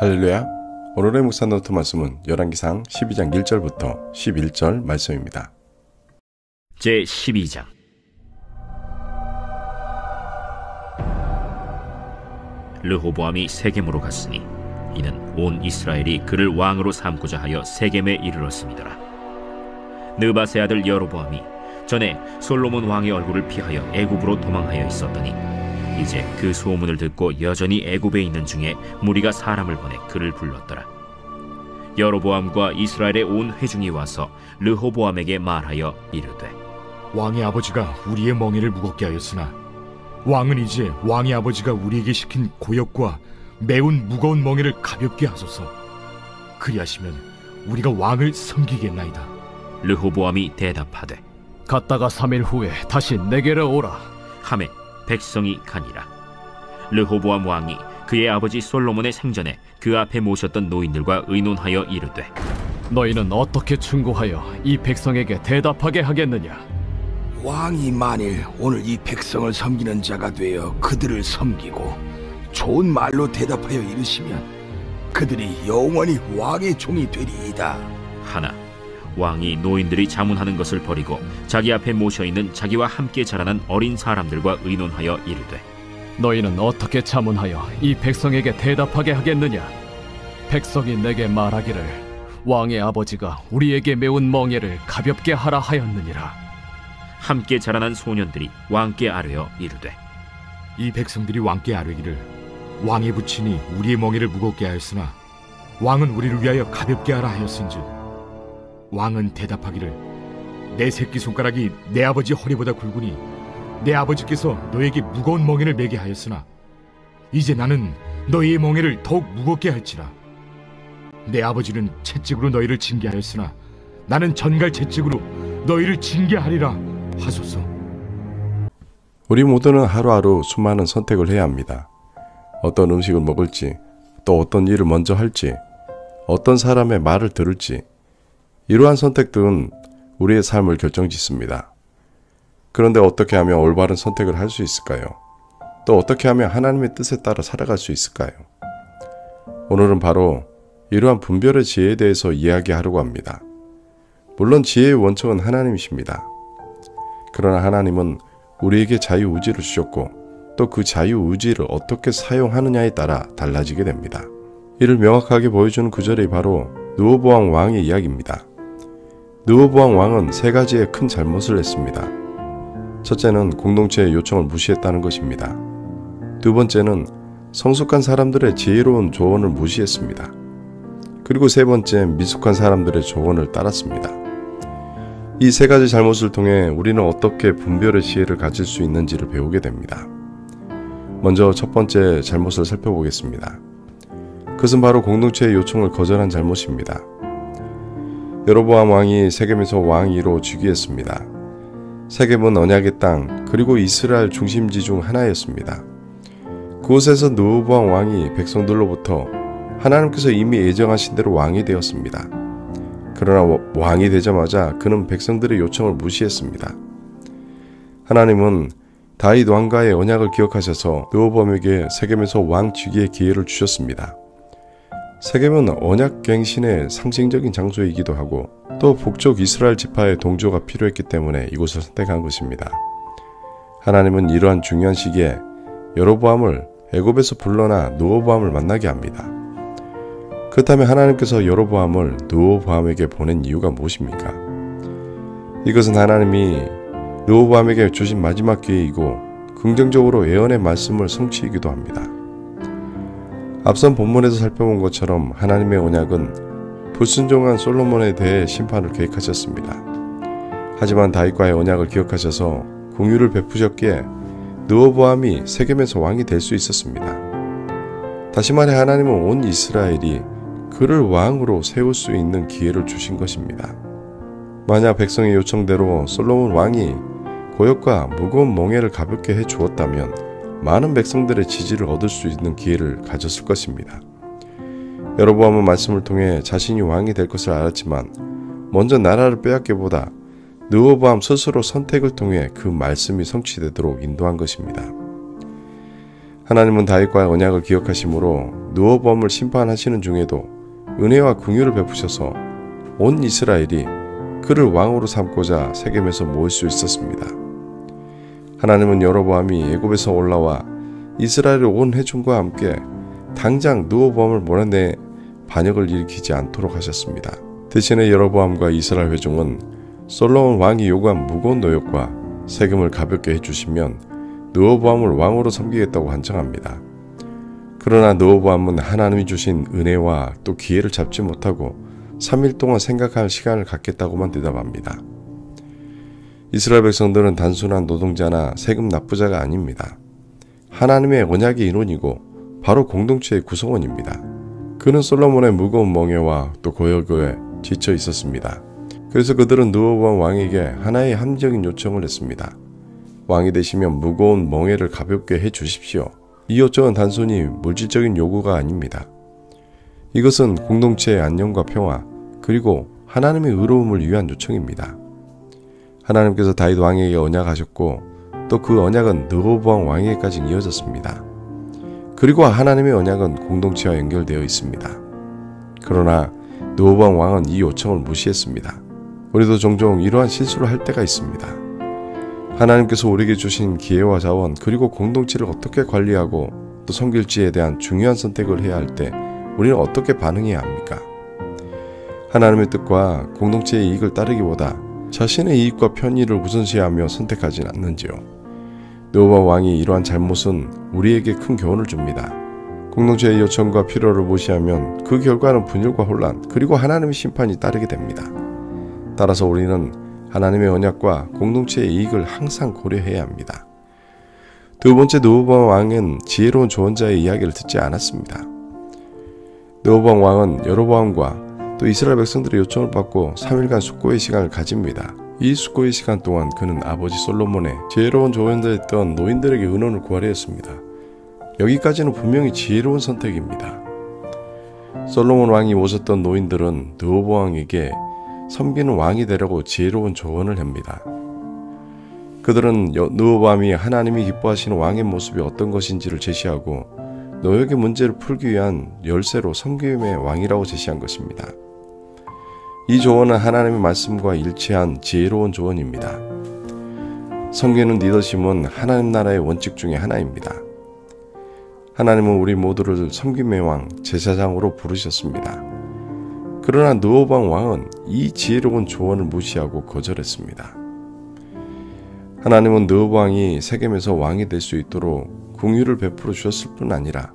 할렐루야. 오늘의 묵상 노트 말씀은 열왕기상 12장 1절부터 11절 말씀입니다. 제 12장 르호보암이 세겜으로 갔으니 이는 온 이스라엘이 그를 왕으로 삼고자 하여 세겜에 이르렀습니다. 느밧의 아들 여로보암이 전에 솔로몬 왕의 얼굴을 피하여 애굽으로 도망하여 있었더니 이제 그 소문을 듣고 여전히 애굽에 있는 중에 무리가 사람을 보내 그를 불렀더라. 여로보암과 이스라엘의 온 회중이 와서 르호보암에게 말하여 이르되 왕의 아버지가 우리의 멍에를 무겁게 하였으나 왕은 이제 왕의 아버지가 우리에게 시킨 고역과 매운 무거운 멍에를 가볍게 하소서. 그리하시면 우리가 왕을 섬기겠나이다. 르호보암이 대답하되 갔다가 3일 후에 다시 내게로 오라. 함에 백성이 가니라. 르호보암 왕이 그의 아버지 솔로몬의 생전에 그 앞에 모셨던 노인들과 의논하여 이르되 너희는 어떻게 충고하여 이 백성에게 대답하게 하겠느냐? 왕이 만일 오늘 이 백성을 섬기는 자가 되어 그들을 섬기고 좋은 말로 대답하여 이르시면 그들이 영원히 왕의 종이 되리이다. 하나 왕이 노인들이 자문하는 것을 버리고 자기 앞에 모셔 있는 자기와 함께 자라난 어린 사람들과 의논하여 이르되 너희는 어떻게 자문하여 이 백성에게 대답하게 하겠느냐? 백성이 내게 말하기를 왕의 아버지가 우리에게 매운 멍에를 가볍게 하라 하였느니라. 함께 자라난 소년들이 왕께 아뢰어 이르되 이 백성들이 왕께 아뢰기를 왕의 부친이 우리의 멍에를 무겁게 하였으나 왕은 우리를 위하여 가볍게 하라 하였은즉 왕은 대답하기를 내 새끼 손가락이 내 아버지 허리보다 굵으니 내 아버지께서 너에게 무거운 멍에를 매게 하였으나 이제 나는 너희의 멍에를 더욱 무겁게 할지라 내 아버지는 채찍으로 너희를 징계하였으나 나는 전갈 채찍으로 너희를 징계하리라 하소서 우리 모두는 하루하루 수많은 선택을 해야 합니다. 어떤 음식을 먹을지, 또 어떤 일을 먼저 할지, 어떤 사람의 말을 들을지, 이러한 선택들은 우리의 삶을 결정짓습니다. 그런데 어떻게 하면 올바른 선택을 할 수 있을까요? 또 어떻게 하면 하나님의 뜻에 따라 살아갈 수 있을까요? 오늘은 바로 이러한 분별의 지혜에 대해서 이야기하려고 합니다. 물론 지혜의 원천은 하나님이십니다. 그러나 하나님은 우리에게 자유의지를 주셨고 또 그 자유의지를 어떻게 사용하느냐에 따라 달라지게 됩니다. 이를 명확하게 보여주는 구절이 바로 느호보왕 왕의 이야기입니다. 느호보왕 왕은 세 가지의 큰 잘못을 했습니다. 첫째는 공동체의 요청을 무시했다는 것입니다. 두 번째는 성숙한 사람들의 지혜로운 조언을 무시했습니다. 그리고 세 번째 미숙한 사람들의 조언을 따랐습니다. 이 세 가지 잘못을 통해 우리는 어떻게 분별의 지혜를 가질 수 있는지를 배우게 됩니다. 먼저 첫 번째 잘못을 살펴보겠습니다. 그것은 바로 공동체의 요청을 거절한 잘못입니다. 여로보암 왕이 세겜에서 왕위로 즉위했습니다. 세겜은 언약의 땅 그리고 이스라엘 중심지 중 하나였습니다. 그곳에서 느호보암 왕이 백성들로부터 하나님께서 이미 예정하신 대로 왕이 되었습니다. 그러나 왕이 되자마자 그는 백성들의 요청을 무시했습니다. 하나님은 다윗 왕과의 언약을 기억하셔서 느호보암에게 세겜에서 왕 즉위의 기회를 주셨습니다. 세겜은 언약 갱신의 상징적인 장소이기도 하고 또 북쪽 이스라엘 지파의 동조가 필요했기 때문에 이곳을 선택한 것입니다. 하나님은 이러한 중요한 시기에 여로보암을 애굽에서 불러나 느호보암을 만나게 합니다. 그렇다면 하나님께서 여로보암을 느호보암에게 보낸 이유가 무엇입니까? 이것은 하나님이 느호보암에게 주신 마지막 기회이고 긍정적으로 예언의 말씀을 성취이기도 합니다. 앞선 본문에서 살펴본 것처럼 하나님의 언약은 불순종한 솔로몬에 대해 심판을 계획하셨습니다. 하지만 다윗과의 언약을 기억하셔서 공유를 베푸셨기에 느호보암이 세겜에서 왕이 될 수 있었습니다. 다시 말해 하나님은 온 이스라엘이 그를 왕으로 세울 수 있는 기회를 주신 것입니다. 만약 백성의 요청대로 솔로몬 왕이 고역과 무거운 멍에를 가볍게 해 주었다면 많은 백성들의 지지를 얻을 수 있는 기회를 가졌을 것입니다. 여로보암은 말씀을 통해 자신이 왕이 될 것을 알았지만 먼저 나라를 빼앗기보다 느호보암 스스로 선택을 통해 그 말씀이 성취되도록 인도한 것입니다. 하나님은 다윗과의 언약을 기억하심으로 느어범을 심판하시는 중에도 은혜와 긍휼을 베푸셔서 온 이스라엘이 그를 왕으로 삼고자 세겜에서 모일 수 있었습니다. 하나님은 여로보암이 애굽에서 올라와 이스라엘의 온 회중과 함께 당장 느어범을 몰아내 반역을 일으키지 않도록 하셨습니다. 대신에 여로보암과 이스라엘 회중은 솔로몬 왕이 요구한 무거운 노역과 세금을 가볍게 해주시면 느어보암을 왕으로 섬기겠다고 한정합니다. 그러나 느어보암은 하나님이 주신 은혜와 또 기회를 잡지 못하고 3일 동안 생각할 시간을 갖겠다고만 대답합니다. 이스라엘 백성들은 단순한 노동자나 세금 납부자가 아닙니다. 하나님의 언약의 인원이고 바로 공동체의 구성원입니다. 그는 솔로몬의 무거운 멍에와 또 고역에 지쳐 있었습니다. 그래서 그들은 느어보암 왕에게 하나의 함정인 요청을 했습니다. 왕이 되시면 무거운 멍에를 가볍게 해 주십시오. 이 요청은 단순히 물질적인 요구가 아닙니다. 이것은 공동체의 안녕과 평화, 그리고 하나님의 의로움을 위한 요청입니다. 하나님께서 다윗 왕에게 언약하셨고 또 그 언약은 느호보암 왕에게까지 이어졌습니다. 그리고 하나님의 언약은 공동체와 연결되어 있습니다. 그러나 느호보암 왕은 이 요청을 무시했습니다. 우리도 종종 이러한 실수를 할 때가 있습니다. 하나님께서 우리에게 주신 기회와 자원 그리고 공동체를 어떻게 관리하고 또 섬길지에 대한 중요한 선택을 해야 할 때 우리는 어떻게 반응해야 합니까? 하나님의 뜻과 공동체의 이익을 따르기보다 자신의 이익과 편의를 우선시하며 선택하진 않는지요. 노바 왕이 이러한 잘못은 우리에게 큰 교훈을 줍니다. 공동체의 요청과 필요를 무시하면 그 결과는 분열과 혼란 그리고 하나님의 심판이 따르게 됩니다. 따라서 우리는 하나님의 언약과 공동체의 이익을 항상 고려해야 합니다. 두 번째 느호방 왕은 지혜로운 조언자의 이야기를 듣지 않았습니다. 느호방 왕은 여로보암과 또 이스라엘 백성들의 요청을 받고 3일간 숙고의 시간을 가집니다. 이 숙고의 시간 동안 그는 아버지 솔로몬의 지혜로운 조언자였던 노인들에게 은원을 구하려 했습니다. 여기까지는 분명히 지혜로운 선택입니다. 솔로몬 왕이 모셨던 노인들은 느호보왕에게 섬기는 왕이 되려고 지혜로운 조언을 합니다. 그들은 느호밤이 하나님이 기뻐하시는 왕의 모습이 어떤 것인지를 제시하고 노역의 문제를 풀기 위한 열쇠로 섬김의 왕이라고 제시한 것입니다. 이 조언은 하나님의 말씀과 일치한 지혜로운 조언입니다. 섬기는 리더십은 하나님 나라의 원칙 중의 하나입니다. 하나님은 우리 모두를 섬김의 왕, 제사장으로 부르셨습니다. 그러나 느호방 왕은 이 지혜로운 조언을 무시하고 거절했습니다. 하나님은 느호방이 세겜에서 왕이 될 수 있도록 궁유를 베풀어 주셨을 뿐 아니라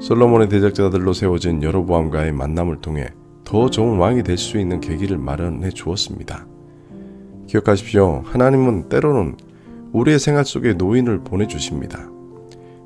솔로몬의 대적자들로 세워진 여로보암과의 만남을 통해 더 좋은 왕이 될 수 있는 계기를 마련해 주었습니다. 기억하십시오. 하나님은 때로는 우리의 생활 속에 노인을 보내주십니다.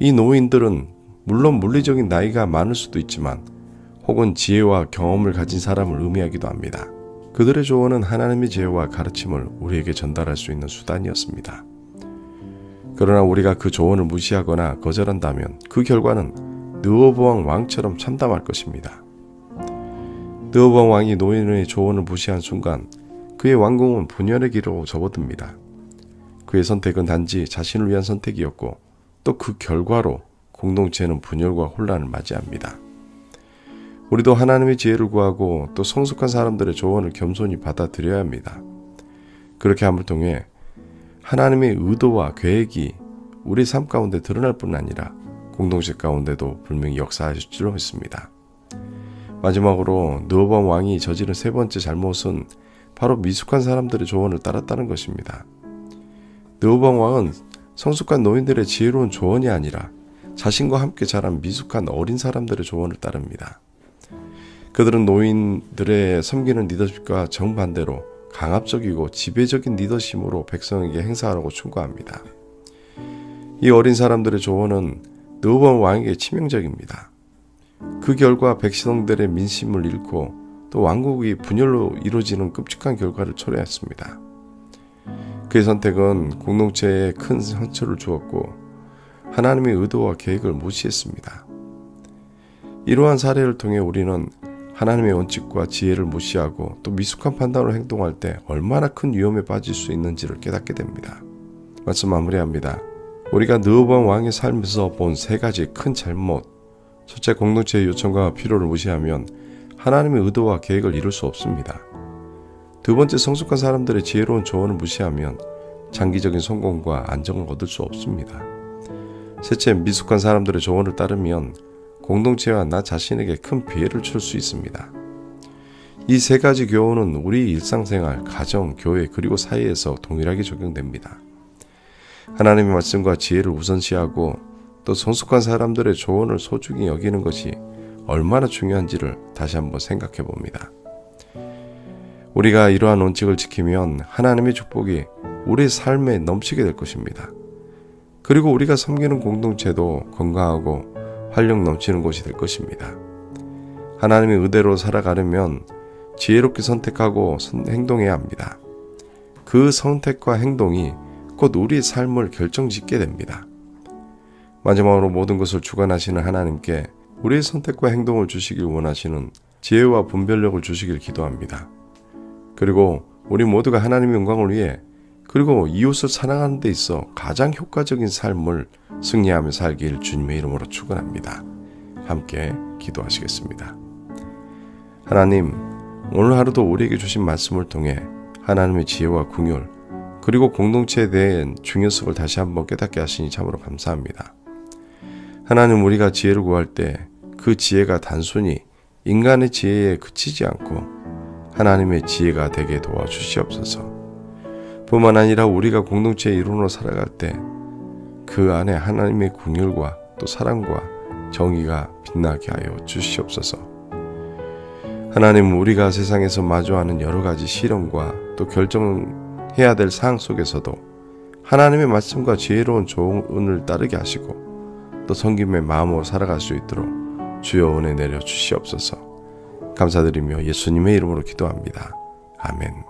이 노인들은 물론 물리적인 나이가 많을 수도 있지만 혹은 지혜와 경험을 가진 사람을 의미하기도 합니다. 그들의 조언은 하나님의 지혜와 가르침을 우리에게 전달할 수 있는 수단이었습니다. 그러나 우리가 그 조언을 무시하거나 거절한다면 그 결과는 느어보왕 왕처럼 참담할 것입니다. 느어보왕 왕이 노인의 조언을 무시한 순간 그의 왕궁은 분열의 길로 접어듭니다. 그의 선택은 단지 자신을 위한 선택이었고 또 그 결과로 공동체는 분열과 혼란을 맞이합니다. 우리도 하나님의 지혜를 구하고 또 성숙한 사람들의 조언을 겸손히 받아들여야 합니다. 그렇게 함을 통해 하나님의 의도와 계획이 우리 삶 가운데 드러날 뿐 아니라 공동체 가운데도 분명히 역사하실 줄 믿습니다. 마지막으로 느호밤 왕이 저지른 세 번째 잘못은 바로 미숙한 사람들의 조언을 따랐다는 것입니다. 느호밤 왕은 성숙한 노인들의 지혜로운 조언이 아니라 자신과 함께 자란 미숙한 어린 사람들의 조언을 따릅니다. 그들은 노인들의 섬기는 리더십과 정반대로 강압적이고 지배적인 리더십으로 백성에게 행사하라고 충고합니다. 이 어린 사람들의 조언은 느번 왕에게 치명적입니다. 그 결과 백성들의 민심을 잃고 또 왕국이 분열로 이루어지는 끔찍한 결과를 초래했습니다. 그의 선택은 공동체에 큰 상처를 주었고 하나님의 의도와 계획을 무시했습니다. 이러한 사례를 통해 우리는 하나님의 원칙과 지혜를 무시하고 또 미숙한 판단으로 행동할 때 얼마나 큰 위험에 빠질 수 있는지를 깨닫게 됩니다. 말씀 마무리합니다. 우리가 느호반 왕의 삶에서 본 세 가지 큰 잘못. 첫째 공동체의 요청과 필요를 무시하면 하나님의 의도와 계획을 이룰 수 없습니다. 두 번째 성숙한 사람들의 지혜로운 조언을 무시하면 장기적인 성공과 안정을 얻을 수 없습니다. 셋째 미숙한 사람들의 조언을 따르면 공동체와 나 자신에게 큰 피해를 줄 수 있습니다. 이 세 가지 교훈은 우리 일상생활, 가정, 교회 그리고 사회에서 동일하게 적용됩니다. 하나님의 말씀과 지혜를 우선시하고 또 성숙한 사람들의 조언을 소중히 여기는 것이 얼마나 중요한지를 다시 한번 생각해 봅니다. 우리가 이러한 원칙을 지키면 하나님의 축복이 우리 삶에 넘치게 될 것입니다. 그리고 우리가 섬기는 공동체도 건강하고 활력 넘치는 곳이 될 것입니다. 하나님의 의대로 살아가려면 지혜롭게 선택하고 행동해야 합니다. 그 선택과 행동이 곧 우리의 삶을 결정짓게 됩니다. 마지막으로 모든 것을 주관하시는 하나님께 우리의 선택과 행동을 주시길 원하시는 지혜와 분별력을 주시길 기도합니다. 그리고 우리 모두가 하나님의 영광을 위해 그리고 이웃을 사랑하는 데 있어 가장 효과적인 삶을 승리하며 살길 주님의 이름으로 축원합니다. 함께 기도하시겠습니다. 하나님, 오늘 하루도 우리에게 주신 말씀을 통해 하나님의 지혜와 궁율 그리고 공동체에 대한 중요성을 다시 한번 깨닫게 하시니 참으로 감사합니다. 하나님 우리가 지혜를 구할 때 그 지혜가 단순히 인간의 지혜에 그치지 않고 하나님의 지혜가 되게 도와주시옵소서. 뿐만 아니라 우리가 공동체의 일원으로 살아갈 때 그 안에 하나님의 궁율과 또 사랑과 정의가 빛나게 하여 주시옵소서. 하나님 우리가 세상에서 마주하는 여러 가지 시련과 또 결정해야 될 상황 속에서도 하나님의 말씀과 지혜로운 조언을 따르게 하시고 또 성김의 마음으로 살아갈 수 있도록 주여 은혜 내려 주시옵소서. 감사드리며 예수님의 이름으로 기도합니다. 아멘.